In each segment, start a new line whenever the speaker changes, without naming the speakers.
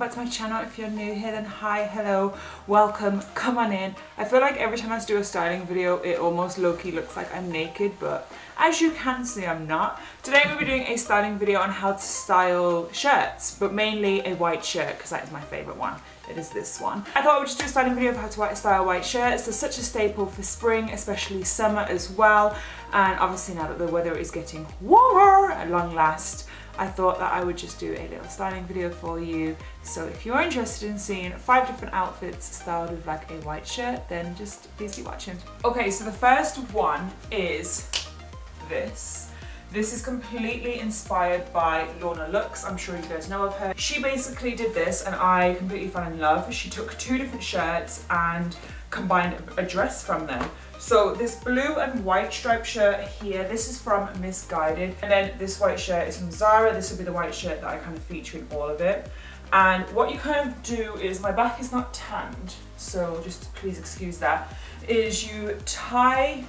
back to my channel. If you're new here then hi, hello, welcome, come on in. I feel like every time I do a styling video it almost low-key looks like I'm naked but as you can see I'm not. Today we'll be doing a styling video on how to style shirts but mainly a white shirt because that is my favourite one. It is this one. I thought I would just do a styling video of how to style white shirts. They're such a staple for spring, especially summer as well. And obviously now that the weather is getting warmer at long last, I thought that I would just do a little styling video for you. So if you're interested in seeing five different outfits styled with like a white shirt, then just please keep watching. Okay, so the first one is this. This is completely inspired by Lorna Luxe. I'm sure you guys know of her. She basically did this and I completely fell in love. She took two different shirts and combined a dress from them. So this blue and white striped shirt here, this is from Missguided. And then this white shirt is from Zara. This will be the white shirt that I kind of feature in all of it. And what you kind of do is, my back is not tanned, so just please excuse that, is you tie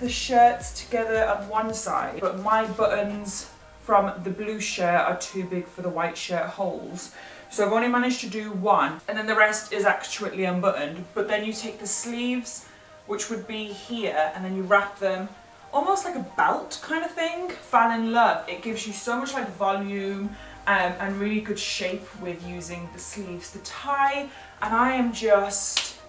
the shirts together on one side, but my buttons from the blue shirt are too big for the white shirt holes. So I've only managed to do one, and then the rest is actually unbuttoned. But then you take the sleeves which would be here, and then you wrap them almost like a belt kind of thing. Fall in love. It gives you so much like volume um, and really good shape with using the sleeves to tie, and I am just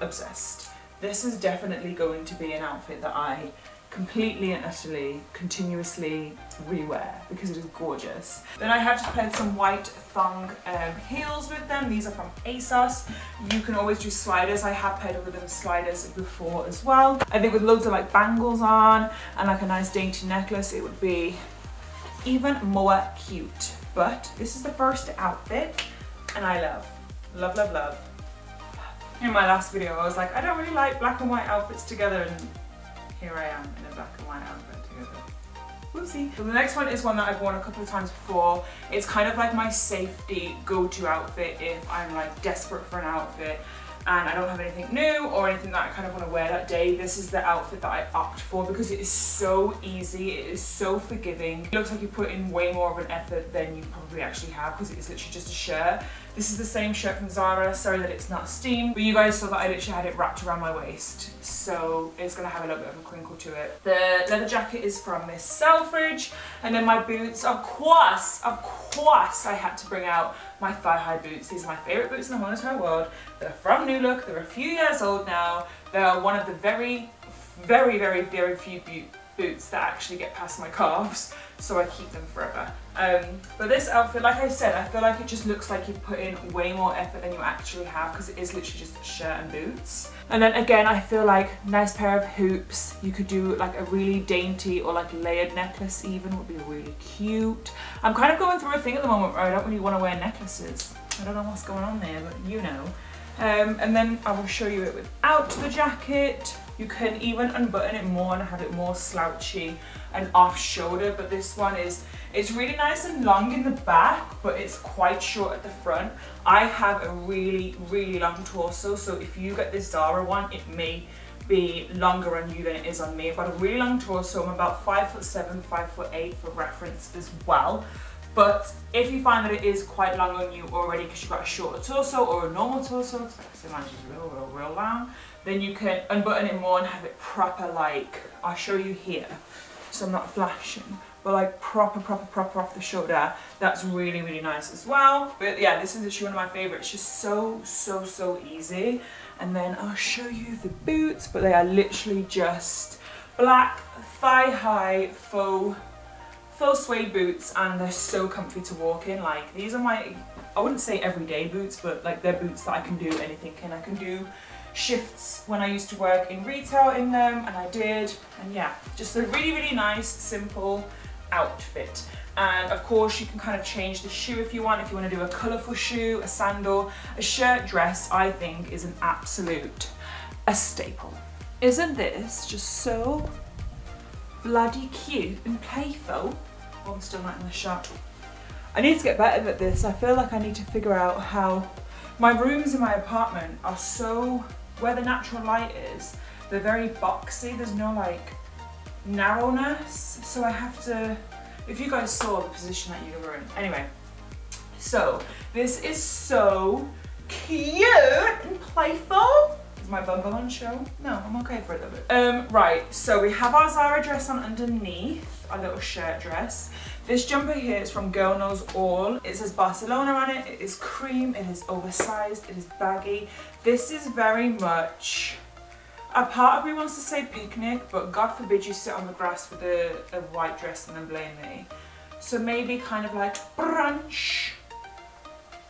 obsessed. This is definitely going to be an outfit that I completely and utterly, continuously rewear because it is gorgeous. Then I have just paired some white thong um, heels with them. These are from ASOS. You can always do sliders. I have paired with them sliders before as well. I think with loads of like bangles on and like a nice dainty necklace, it would be even more cute. But this is the first outfit and I love, love, love, love. In my last video, I was like, I don't really like black and white outfits together and here I am in a black and white outfit together. Whoopsie. The next one is one that I've worn a couple of times before. It's kind of like my safety go-to outfit if I'm like desperate for an outfit and I don't have anything new or anything that I kind of want to wear that day, this is the outfit that I opt for because it is so easy, it is so forgiving. It looks like you put in way more of an effort than you probably actually have because it is literally just a shirt. This is the same shirt from Zara, sorry that it's not steamed, but you guys saw that I literally had it wrapped around my waist, so it's gonna have a little bit of a crinkle to it. The leather jacket is from Miss Selfridge, and then my boots, of course, of course I had to bring out my thigh-high boots. These are my favourite boots in the whole entire world. They're from New Look, they're a few years old now. They're one of the very, very, very, very few boots that actually get past my calves, so I keep them forever. Um, but this outfit, like I said, I feel like it just looks like you put in way more effort than you actually have because it is literally just a shirt and boots. And then again, I feel like nice pair of hoops. You could do like a really dainty or like layered necklace even would be really cute. I'm kind of going through a thing at the moment where I don't really want to wear necklaces. I don't know what's going on there, but you know. Um, and then I will show you it without the jacket. You can even unbutton it more and have it more slouchy and off shoulder, but this one is, it's really nice and long in the back, but it's quite short at the front. I have a really, really long torso, so if you get this Zara one, it may be longer on you than it is on me. I've got a really long torso, I'm about five foot seven, five foot eight for reference as well. But if you find that it is quite long on you already because you've got a shorter torso or a normal torso, because mine is real, real, real long, then you can unbutton it more and have it proper like, I'll show you here, so I'm not flashing, but like proper, proper, proper off the shoulder. That's really, really nice as well. But yeah, this is actually one of my favorites. Just so, so, so easy. And then I'll show you the boots, but they are literally just black thigh-high faux faux suede boots and they're so comfy to walk in. Like these are my, I wouldn't say everyday boots, but like they're boots that I can do anything in. I can do shifts when I used to work in retail in them and I did. And yeah, just a really, really nice, simple outfit. And of course you can kind of change the shoe if you want, if you want to do a colourful shoe, a sandal, a shirt dress, I think is an absolute, a staple. Isn't this just so bloody cute and playful? Oh, I'm still not in the shot. I need to get better at this. I feel like I need to figure out how my rooms in my apartment are so, where the natural light is, they're very boxy. There's no like narrowness. So I have to, if you guys saw the position that you were in. Anyway, So this is so cute and playful. My bum bum on show? No, I'm okay for a little bit. Um, right, so we have our Zara dress on underneath, our little shirt dress. This jumper here is from Girl Knows All. It says Barcelona on it. It is cream, it is oversized, it is baggy. This is very much a part of me wants to say picnic, but God forbid you sit on the grass with a, a white dress and then blame me. So maybe kind of like brunch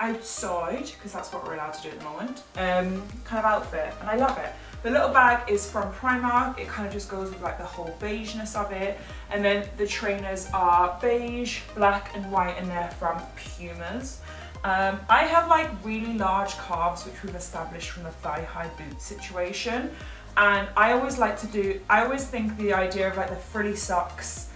outside, because that's what we're allowed to do at the moment, um, kind of outfit, and I love it. The little bag is from Primark, it kind of just goes with like the whole beigeness of it, and then the trainers are beige, black and white, and they're from Pumas. Um, I have like really large calves, which we've established from the thigh-high boot situation, and I always like to do, I always think the idea of like the frilly socks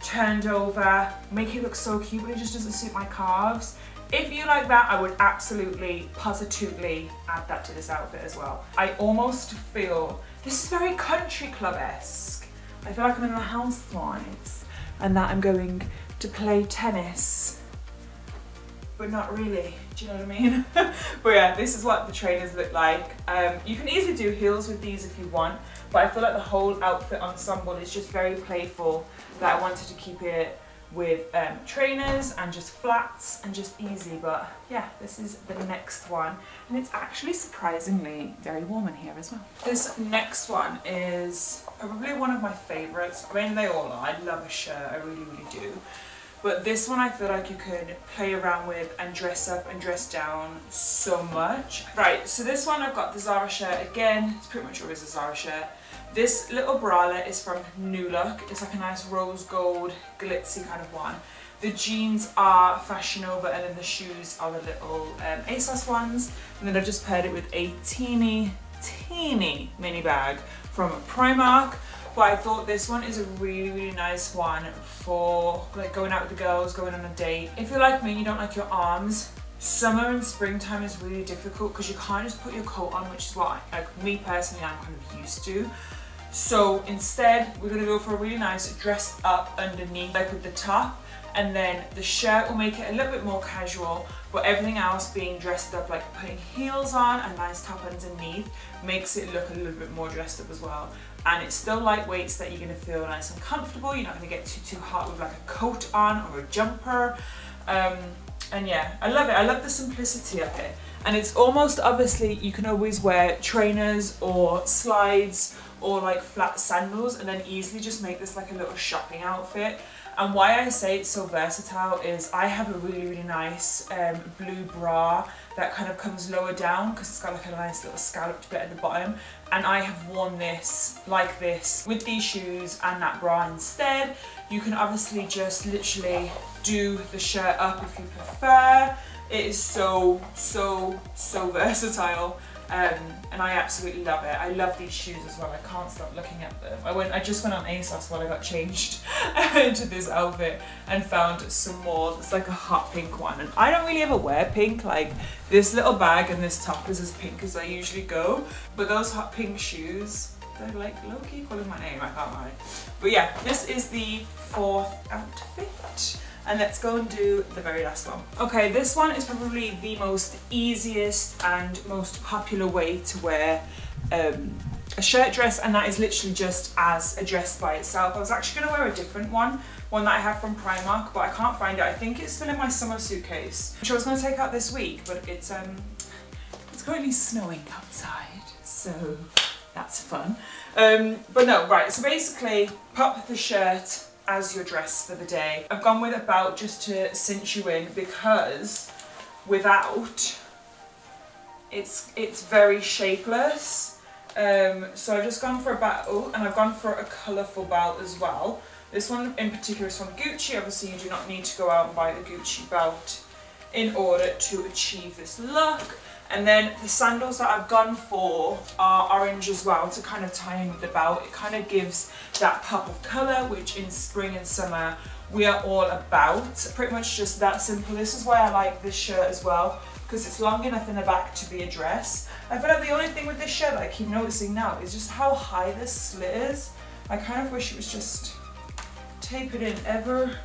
turned over, make it look so cute, but it just doesn't suit my calves. If you like that, I would absolutely, positively add that to this outfit as well. I almost feel, this is very country club-esque. I feel like I'm in the housewives and that I'm going to play tennis, but not really, do you know what I mean? but yeah, this is what the trainers look like. Um, you can easily do heels with these if you want, but I feel like the whole outfit ensemble is just very playful that I wanted to keep it with um, trainers and just flats and just easy but yeah this is the next one and it's actually surprisingly very warm in here as well. This next one is probably one of my favourites. I mean they all are, I love a shirt, I really really do. But this one I feel like you could play around with and dress up and dress down so much. Right, so this one I've got the Zara shirt again. It's pretty much always a Zara shirt. This little bralette is from New Look. It's like a nice rose gold glitzy kind of one. The jeans are Fashion Nova and then the shoes are the little um, ASOS ones. And then I've just paired it with a teeny, teeny mini bag from Primark. But I thought this one is a really, really nice one for like going out with the girls, going on a date. If you're like me, and you don't like your arms, summer and springtime is really difficult because you can't just put your coat on, which is what I, like me personally I'm kind of used to. So instead, we're gonna go for a really nice dressed up underneath, like with the top, and then the shirt will make it a little bit more casual, but everything else being dressed up, like putting heels on, a nice top underneath, makes it look a little bit more dressed up as well. And it's still lightweight so that you're gonna feel nice and comfortable. You're not gonna get too, too hot with like a coat on or a jumper. Um, and yeah, I love it. I love the simplicity of it. And it's almost obviously, you can always wear trainers or slides or like flat sandals and then easily just make this like a little shopping outfit. And why I say it's so versatile is I have a really, really nice um, blue bra that kind of comes lower down because it's got like a nice little scalloped bit at the bottom. And I have worn this like this with these shoes and that bra instead. You can obviously just literally do the shirt up if you prefer. It is so, so, so versatile. Um, and I absolutely love it. I love these shoes as well. I can't stop looking at them. I went. I just went on ASOS while I got changed into this outfit and found some more. It's like a hot pink one, and I don't really ever wear pink. Like this little bag and this top is as pink as I usually go, but those hot pink shoes. They're like low-key calling my name, I can't lie. But yeah, this is the fourth outfit and let's go and do the very last one. Okay, this one is probably the most easiest and most popular way to wear um, a shirt dress and that is literally just as a dress by itself. I was actually going to wear a different one, one that I have from Primark, but I can't find it. I think it's still in my summer suitcase, which I was going to take out this week, but it's um, it's currently snowing outside, so that's fun. Um, but no, right, so basically pop the shirt as your dress for the day. I've gone with about just to cinch you in because without it's it's very shapeless. Um, so I've just gone for a belt and I've gone for a colourful belt as well. This one in particular is from Gucci. Obviously you do not need to go out and buy the Gucci belt in order to achieve this look. And then the sandals that I've gone for are orange as well to kind of tie in with the belt. It kind of gives that pop of colour, which in spring and summer we are all about. Pretty much just that simple. This is why I like this shirt as well, because it's long enough in the back to be a dress. I feel like the only thing with this shirt that I keep noticing now is just how high this slit is. I kind of wish it was just tapered in ever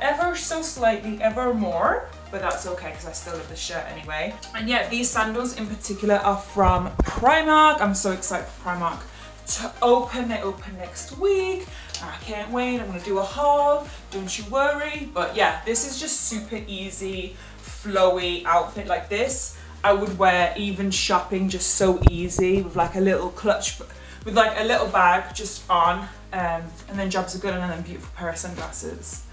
ever so slightly, ever more, but that's okay because I still love the shirt anyway. And yeah, these sandals in particular are from Primark. I'm so excited for Primark to open. They open next week. I can't wait. I'm gonna do a haul. Don't you worry. But yeah, this is just super easy, flowy outfit like this. I would wear even shopping just so easy with like a little clutch, with like a little bag just on, um, and then jobs are good and then beautiful pair of sunglasses.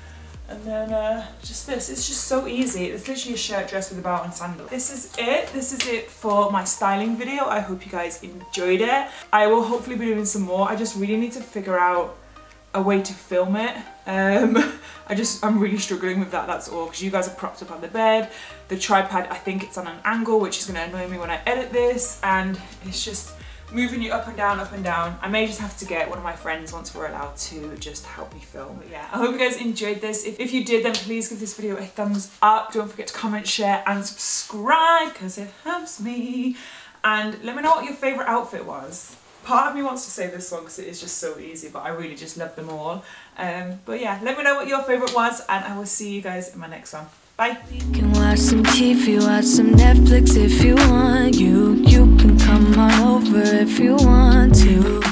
And then uh, just this, it's just so easy. It's literally a shirt dress with a belt and sandals. This is it. This is it for my styling video. I hope you guys enjoyed it. I will hopefully be doing some more. I just really need to figure out a way to film it. Um, I just, I'm really struggling with that, that's all, because you guys are propped up on the bed. The tripod, I think it's on an angle, which is going to annoy me when I edit this, and it's just, moving you up and down, up and down. I may just have to get one of my friends once we're allowed to just help me film. But yeah, I hope you guys enjoyed this. If, if you did, then please give this video a thumbs up. Don't forget to comment, share, and subscribe because it helps me. And let me know what your favourite outfit was. Part of me wants to say this one because it is just so easy, but I really just love them all. Um, but yeah, let me know what your favourite was, and I will see you guys in my next one. Bye. We can watch some TV, watch some Netflix if you want. You, you can come on over if you want to.